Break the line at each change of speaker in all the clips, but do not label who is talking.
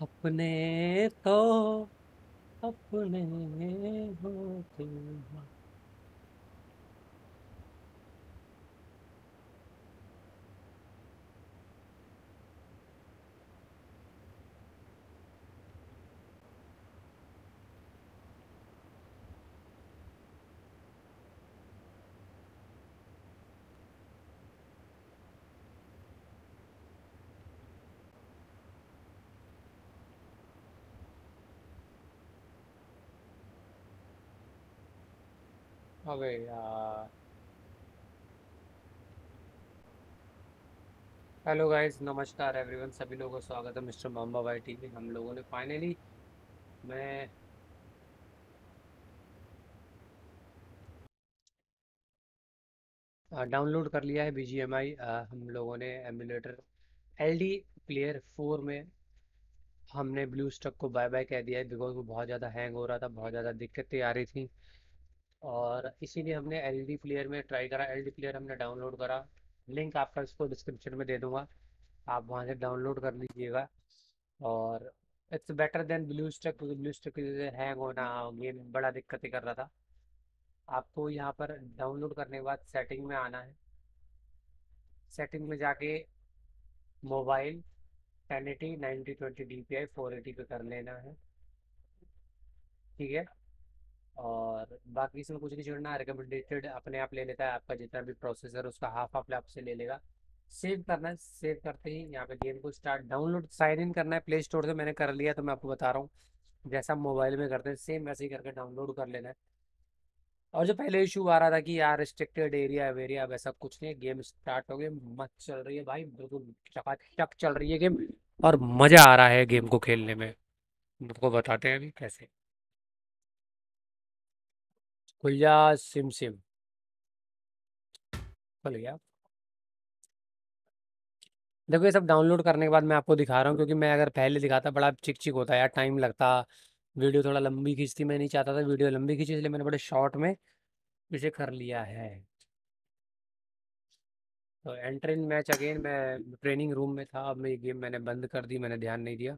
अपने तो अपने होते हैं। अबे यार हेलो गाइस नमस्कार एवरीवन सभी लोगों का स्वागत है मिस्टर मामा भाई टीवी। हम लोगों ने फाइनली मैं डाउनलोड कर लिया है बीजीएमआई हम लोगों ने एमुलेटर एलडी प्लेयर फोर में हमने ब्लू स्टक को बाय बाय कह दिया है बिकॉज़ वो बहुत ज़्यादा हैंग हो रहा था, बहुत ज़्यादा दिक्कतें आ रही थी। और इसीलिए हमने एल डी प्लेयर में ट्राई करा। एल डी प्लेयर हमने डाउनलोड करा। लिंक आपका इसको डिस्क्रिप्शन में दे दूँगा। आप वहाँ से डाउनलोड कर लीजिएगा। और it's better than Blue Stack क्योंकि ब्लू स्टैक हैंग होना गेम बड़ा दिक्कतें कर रहा था। आपको यहाँ पर डाउनलोड करने के बाद सेटिंग में आना है। सेटिंग में जाके mobile ten eighty ninety twenty D P I four eighty पे कर लेना है। ठीक है? और बाकी इसमें कुछ नहीं छोड़ना रिकमेंडेड अपने आप ले लेता है, आपका जितना भी प्रोसेसर उसका हाफ़ आप आपसे ले लेगा। सेव करना है सेव करते ही यहाँ पे गेम को स्टार्ट डाउनलोड साइन इन करना है प्ले स्टोर से मैंने कर लिया तो मैं आपको बता रहा हूँ। जैसा मोबाइल में करते हैं सेम वैसे ही करके डाउनलोड कर लेना है। और जो पहले इशू आ रहा था कि यार रिस्ट्रिक्टेड एरिया वेरिया वैसा कुछ नहीं है गेम स्टार्ट हो गया मस्त चल रही है भाई, बिल्कुल चकाचक चल रही है गेम और मज़ा आ रहा है गेम को खेलने में। आपको बताते हैं अभी कैसे। खुल जा सिम सिम। खुल गया। देखो ये सब डाउनलोड करने के बाद मैं आपको दिखा रहा हूँ, क्योंकि मैं अगर पहले दिखाता, बड़ा चिक चिक होता यार, टाइम लगता। वीडियो थोड़ा लंबी खींचती मैं नहीं चाहता था, वीडियो लंबी खींची, इसलिए मैंने बड़े शॉर्ट में इसे कर लिया है। तो एंटर मैच अगेन, मैं ट्रेनिंग रूम में था, अब मैं ये गेम मैंने बंद कर दी, मैंने ध्यान नहीं दिया।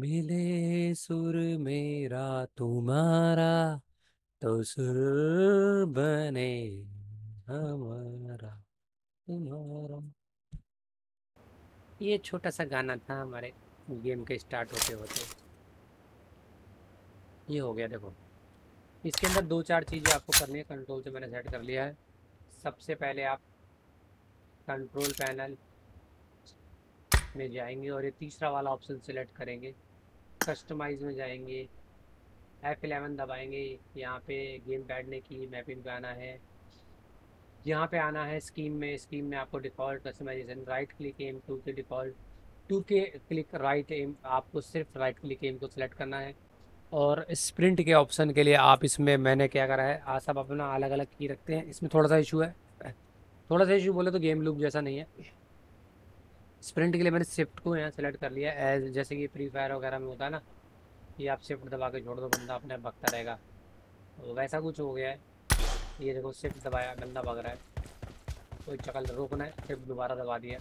मिले सुर मेरा तुम्हारा तो सुर बने हमारा, तुम्हारा। ये छोटा सा गाना था हमारे गेम के स्टार्ट होते होते। ये हो गया देखो। इसके अंदर दो चार चीज़ें आपको करनी है। कंट्रोल से मैंने सेट कर लिया है। सबसे पहले आप कंट्रोल पैनल में जाएँगे और ये तीसरा वाला ऑप्शन सेलेक्ट करेंगे। कस्टमाइज में जाएँगे। एफ़ एलेवन दबाएँगे। यहाँ पे गेम पैड ने की मैपिंग पे आना है। यहाँ पे आना है स्कीम में। स्कीम में आपको default customization right click M two K default two K click right M आपको सिर्फ़ राइट क्लिक एम को सिलेक्ट करना है। और स्प्रिंट के ऑप्शन के लिए आप इसमें, मैंने क्या करा है आज सब अपना अलग अलग की रखते हैं। इसमें थोड़ा सा इशू है। थोड़ा सा इशू बोले तो गेम लूप जैसा नहीं है। स्प्रिंट के लिए मैंने शिफ्ट को यहाँ सेलेक्ट कर लिया एज जैसे कि फ्री फायर वगैरह में होता है ना, कि आप शिफ्ट दबा के छोड़ दो, बंदा अपने भगता रहेगा। तो वैसा कुछ हो गया है। ये देखो, शिफ्ट दबाया बंदा भग रहा है। कोई चकल रोकना है शिफ्ट दोबारा दबा दिया।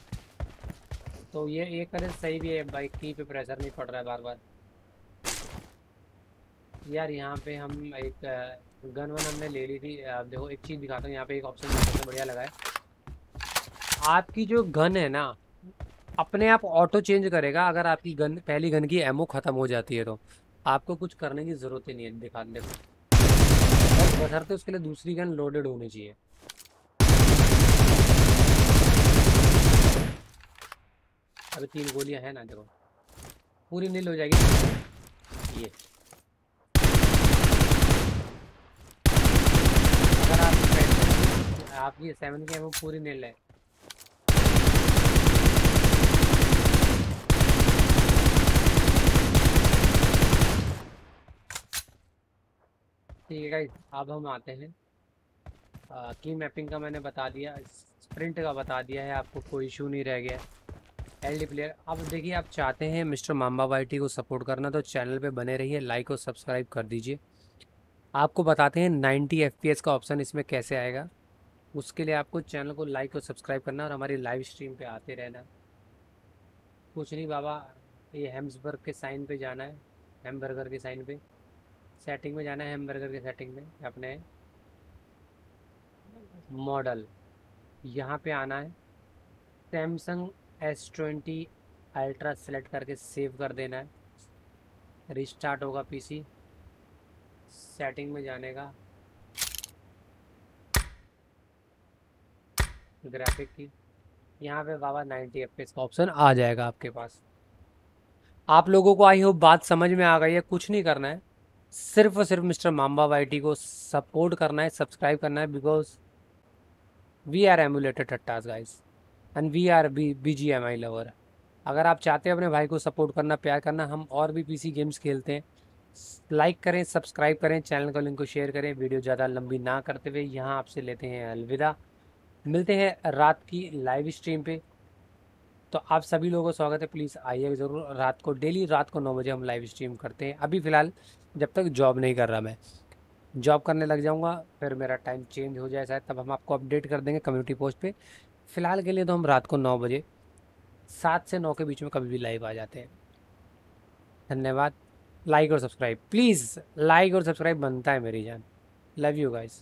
तो ये एक तरह सही भी है बाइक की पे प्रेशर नहीं पड़ रहा है बार बार यार, यहाँ पे हम एक गन वन हमने ले ली थी। आप देखो, एक चीज़ दिखाता हूँ, यहाँ पे एक ऑप्शन बढ़िया लगा है। आपकी जो गन है ना अपने आप ऑटो चेंज करेगा अगर आपकी गन, पहली गन की एमओ ख़त्म हो जाती है तो। आपको कुछ करने की ज़रूरत ही नहीं है दिखा, देखो। बशर्ते उसके लिए दूसरी गन लोडेड होनी चाहिए। अभी तीन गोलियाँ हैं ना, देखो। पूरी नील हो जाएगी। ये। अगर आप आपकी सेवन की वो पूरी नील है। ठीक है गाइस अब हम आते हैं। की मैपिंग का मैंने बता दिया स्प्रिंट का बता दिया है, आपको कोई इशू नहीं रह गया। एल डी प्लेयर अब देखिए, आप चाहते हैं मिस्टर माम्बा वाई को सपोर्ट करना तो चैनल पे बने रहिए लाइक और सब्सक्राइब कर दीजिए। आपको बताते हैं 90 एफपीएस का ऑप्शन इसमें कैसे आएगा। उसके लिए आपको चैनल को लाइक और सब्सक्राइब करना और हमारी लाइव स्ट्रीम पे आते रहना। कुछ नहीं बाबा, ये हेम्सबर्ग के साइन पे जाना है हेमबर्गर के साइन पे। सेटिंग में जाना है हेमबर्गर के सेटिंग में, अपने मॉडल यहाँ पे आना है. Samsung S twenty Ultra select करके सेव कर देना है. रिस्टार्ट होगा पीसी सेटिंग में जाने का. ग्राफिक की. यहाँ पे बाबा 90 एफ़ का ऑप्शन आ जाएगा आपके पास. आप लोगों को आई होप बात समझ में आ गई है. कुछ नहीं करना है. सिर्फ़ और सिर्फ़ मिस्टर माम्बा वाई को सपोर्ट करना है, सब्सक्राइब करना है because we are emulated टट्टास guys and we are B B G M I lover अगर आप चाहते हैं अपने भाई को सपोर्ट करना, प्यार करना, हम और भी पीसी गेम्स खेलते हैं। लाइक करें सब्सक्राइब करें चैनल को लिंक को शेयर करें वीडियो ज़्यादा लंबी ना करते हुए यहाँ आपसे लेते हैं अलविदा। मिलते हैं रात की लाइव स्ट्रीम पे। तो आप सभी लोगों का स्वागत है प्लीज़ आइए ज़रूर। रात को डेली रात को नौ बजे हम लाइव स्ट्रीम करते हैं। अभी फ़िलहाल जब तक जॉब नहीं कर रहा मैं। जॉब करने लग जाऊँगा, फिर मेरा टाइम चेंज हो जाए शायद, तब हम आपको अपडेट कर देंगे कम्युनिटी पोस्ट पे। फ़िलहाल के लिए तो हम रात को नौ बजे, सात से नौ के बीच में कभी भी लाइव आ जाते हैं। धन्यवाद। लाइक और सब्सक्राइब प्लीज़ लाइक और सब्सक्राइब बनता है मेरी जान। Love you guys